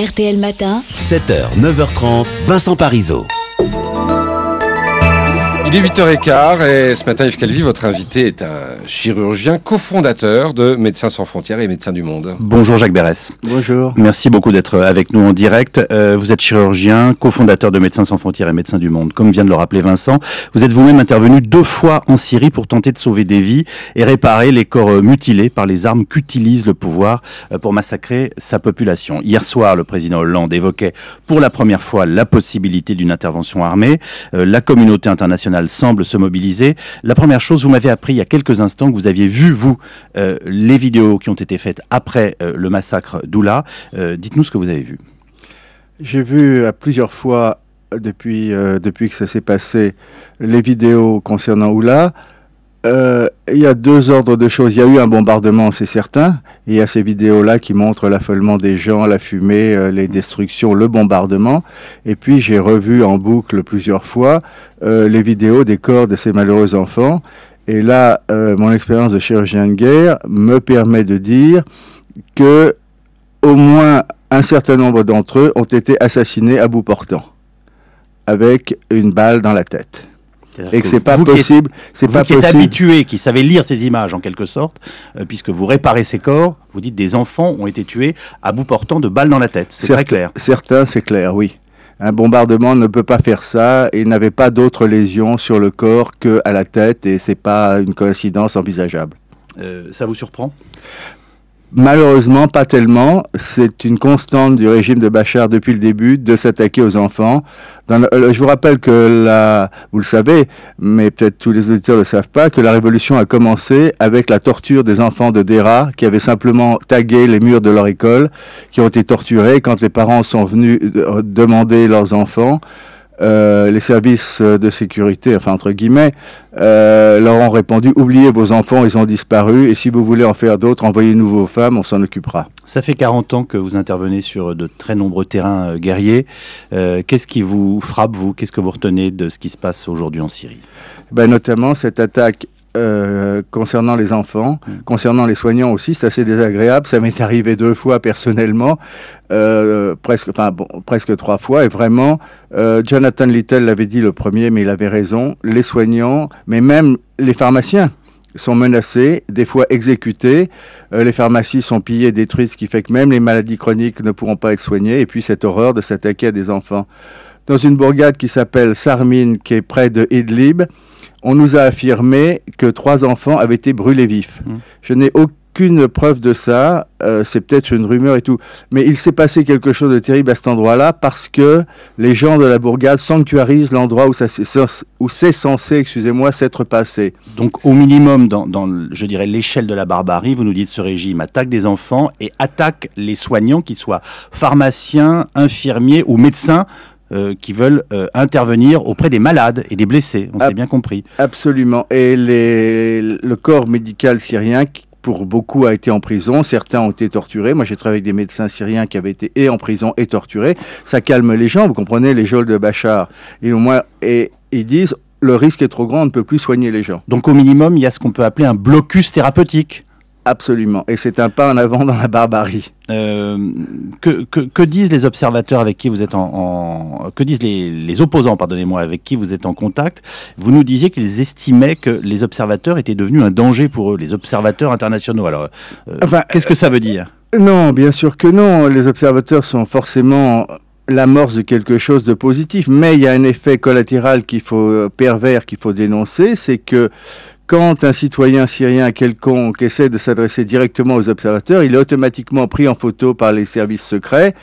RTL Matin, 7h, 9h30, Vincent Parisot. Il est 8h15 et ce matin, Yves Calvi, votre invité est un chirurgien cofondateur de Médecins sans frontières et Médecins du Monde. Bonjour Jacques Berès. Bonjour. Merci beaucoup d'être avec nous en direct. Euh, vous êtes chirurgien, cofondateur de Médecins sans frontières et Médecins du Monde. Comme vient de le rappeler Vincent, vous êtes vous-même intervenu deux fois en Syrie pour tenter de sauver des vies et réparer les corps euh, mutilés par les armes qu'utilise le pouvoir euh, pour massacrer sa population. Hier soir, le président Hollande évoquait pour la première fois la possibilité d'une intervention armée. Euh, la communauté internationale semble se mobiliser. La première chose, vous m'avez appris il y a quelques instants que vous aviez vu, vous, euh, les vidéos qui ont été faites après euh, le massacre d'Oula. Euh, Dites-nous ce que vous avez vu. J'ai vu à plusieurs fois depuis que ça s'est passé les vidéos concernant Oula. Euh, il y a deux ordres de choses. Il y a eu un bombardement, c'est certain. Il y a ces vidéos-là qui montrent l'affolement des gens, la fumée, euh, les destructions, le bombardement. Et puis j'ai revu en boucle plusieurs fois euh, les vidéos des corps de ces malheureux enfants. Et là, mon expérience de chirurgien de guerre me permet de dire que au moins un certain nombre d'entre eux ont été assassinés à bout portant, avec une balle dans la tête. Et que c'est pas vous qui possible, c'est vous pas qui êtes possible. habitué, qui savez lire ces images en quelque sorte, euh, puisque vous réparez ces corps, vous dites des enfants ont été tués à bout portant de balles dans la tête. C'est très clair. Certains, c'est clair, oui. Un bombardement ne peut pas faire ça. et Il n'avait pas d'autres lésions sur le corps que à la tête, et c'est pas une coïncidence envisageable. Euh, ça vous surprend? Malheureusement, pas tellement. C'est une constante du régime de Bachar depuis le début de s'attaquer aux enfants. Euh, je vous rappelle que la, vous le savez, mais peut-être tous les auditeurs ne le savent pas, que la révolution a commencé avec la torture des enfants de Dera qui avaient simplement tagué les murs de leur école, qui ont été torturés quand les parents sont venus euh, demander leurs enfants. Euh, les services de sécurité, enfin entre guillemets, euh, leur ont répondu oubliez vos enfants, ils ont disparu, et si vous voulez en faire d'autres, envoyez-nous vos femmes, on s'en occupera. Ça fait 40 ans que vous intervenez sur de très nombreux terrains euh, guerriers. Euh, Qu'est-ce qui vous frappe, vous? Qu'est-ce que vous retenez de ce qui se passe aujourd'hui en Syrie? Ben, notamment cette attaque euh, concernant les enfants, Mm. concernant les soignants aussi, c'est assez désagréable. Ça m'est arrivé deux fois personnellement, euh, presque, enfin bon, presque trois fois. Et vraiment, euh, Jonathan Little l'avait dit le premier, mais il avait raison. Les soignants, mais même les pharmaciens sont menacés, des fois exécutés. Les pharmacies sont pillées, détruites, ce qui fait que même les maladies chroniques ne pourront pas être soignées. Et puis cette horreur de s'attaquer à des enfants. Dans une bourgade qui s'appelle Sarmin, qui est près de Idlib, on nous a affirmé que trois enfants avaient été brûlés vifs. Mm. Je n'ai aucune preuve de ça, euh, c'est peut-être une rumeur et tout, mais il s'est passé quelque chose de terrible à cet endroit-là parce que les gens de la bourgade sanctuarisent l'endroit où, ça s'est- où c'est censé, excusez-moi, s'être passé. Donc au minimum, dans, dans je dirais l'échelle de la barbarie, vous nous dites ce régime attaque des enfants et attaque les soignants, qu'ils soient pharmaciens, infirmiers ou médecins. Euh, qui veulent euh, intervenir auprès des malades et des blessés, on s'est bien compris. Absolument. Et les, le corps médical syrien, pour beaucoup, a été en prison. Certains ont été torturés. Moi, j'ai travaillé avec des médecins syriens qui avaient été et en prison et torturés. Ça calme les gens. Vous comprenez, les geôles de Bachar. Et, au moins, et ils disent le risque est trop grand, on ne peut plus soigner les gens. Donc au minimum, il y a ce qu'on peut appeler un blocus thérapeutique. Absolument. Et c'est un pas en avant dans la barbarie. Euh, que, que- que disent les observateurs avec qui vous êtes en, en- que disent les, les opposants, pardonnez-moi, avec qui vous êtes en contact? Vous nous disiez qu'ils estimaient que les observateurs étaient devenus un danger pour eux, les observateurs internationaux. Alors, euh, Enfin, qu'est-ce que ça veut dire? Non, bien sûr que non. Les observateurs sont forcément l'amorce de quelque chose de positif, mais il y a un effet collatéral qu'il faut euh, pervers qu'il faut dénoncer, c'est que quand un citoyen syrien quelconque essaie de s'adresser directement aux observateurs, il est automatiquement pris en photo par les services secrets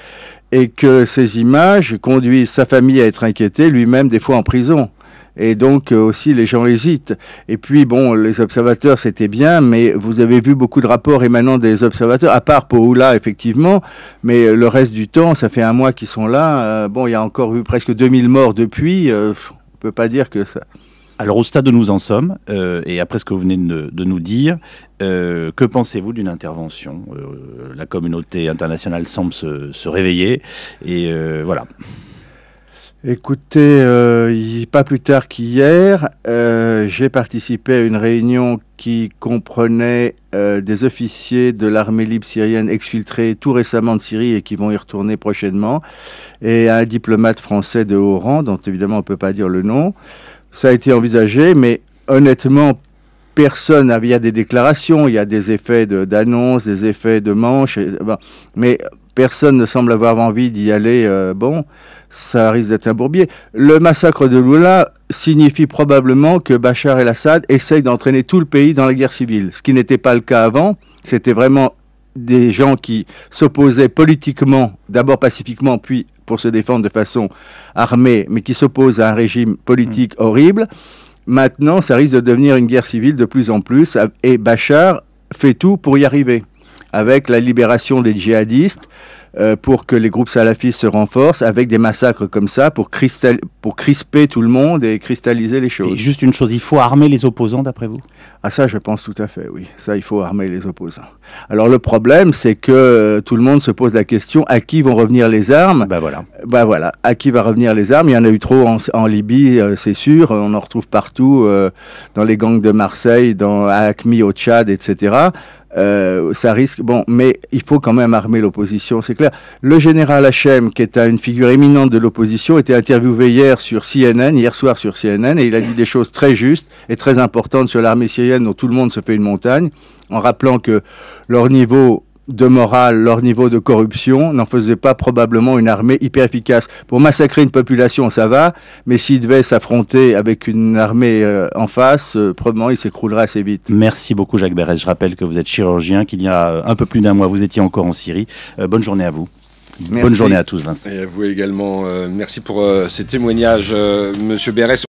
et que ces images conduisent sa famille à être inquiétée, lui-même des fois en prison. Et donc euh, aussi les gens hésitent. Et puis bon, les observateurs c'était bien, mais vous avez vu beaucoup de rapports émanant des observateurs, à part Poula effectivement, mais euh, le reste du temps, ça fait un mois qu'ils sont là. Euh, bon, il y a encore eu presque 2000 morts depuis. on peut pas dire que ça. Alors au stade où nous en sommes, euh, et après ce que vous venez de, nous dire, euh, que pensez-vous d'une intervention Euh, La communauté internationale semble se, se réveiller, et voilà. Écoutez, pas plus tard qu'hier, j'ai participé à une réunion qui comprenait des officiers de l'armée libre syrienne exfiltrés tout récemment de Syrie et qui vont y retourner prochainement, et un diplomate français de haut rang, dont évidemment on ne peut pas dire le nom. Ça a été envisagé, mais honnêtement, personne, il y a des déclarations, il y a des effets d'annonce, des effets de manche, mais personne ne semble avoir envie d'y aller. bon, ça risque d'être un bourbier. Le massacre de Lula signifie probablement que Bachar el-Assad essaye d'entraîner tout le pays dans la guerre civile, ce qui n'était pas le cas avant. C'était vraiment des gens qui s'opposaient politiquement, d'abord pacifiquement, puis pour se défendre de façon armée, mais qui s'opposent à un régime politique mmh. horrible. Maintenant, ça risque de devenir une guerre civile de plus en plus, et Bachar fait tout pour y arriver, avec la libération des djihadistes, euh, pour que les groupes salafistes se renforcent avec des massacres comme ça pour, pour crisper tout le monde et cristalliser les choses. Et juste une chose, il faut armer les opposants d'après vous? Ah ça je pense tout à fait, oui. Ça il faut armer les opposants. Alors le problème c'est que euh, tout le monde se pose la question à qui vont revenir les armes? Ben voilà. Ben voilà, à qui va revenir les armes? Il y en a eu trop en, Libye, euh, c'est sûr. On en retrouve partout, dans les gangs de Marseille, dans, à Acme au Tchad, etc. Euh, ça risque. Bon, mais il faut quand même armer l'opposition, c'est clair. Le général Hachem, qui est une figure éminente de l'opposition, était interviewé hier sur CNN, hier soir sur CNN, et il a dit des choses très justes et très importantes sur l'armée syrienne dont tout le monde se fait une montagne, en rappelant que leur niveau de morale, leur niveau de corruption n'en faisait pas probablement une armée hyper efficace. Pour massacrer une population, ça va, mais s'il devait s'affronter avec une armée euh, en face, euh, probablement il s'écroulerait assez vite. Merci beaucoup Jacques Berès. Je rappelle que vous êtes chirurgien, qu'il y a un peu plus d'un mois, vous étiez encore en Syrie. Euh, bonne journée à vous. Bonne journée à tous, Vincent. Et à vous également. merci pour ces témoignages, Monsieur Berès.